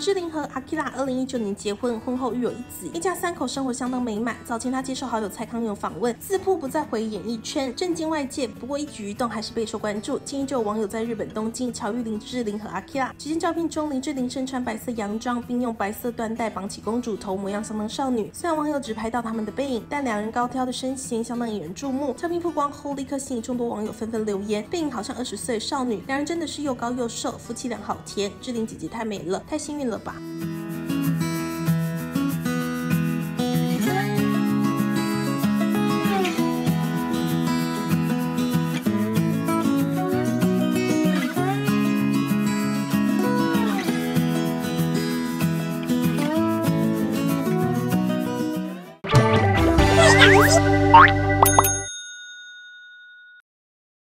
志玲和阿基拉二零一九年结婚，婚后育有一子，一家三口生活相当美满。早前她接受好友蔡康永访问，自曝不再回演艺圈，震惊外界。不过一举一动还是备受关注。近日就有网友在日本东京巧遇林志玲和阿基拉，只见照片中林志玲身穿白色洋装，并用白色缎带绑起公主头，模样相当少女。虽然网友只拍到他们的背影，但两人高挑的身形相当引人注目。照片曝光后，立刻吸引众多网友纷纷留言：背影好像二十岁少女，两人真的是又高又瘦，夫妻俩好甜。志玲姐姐太美了，太幸运了吧！Bye.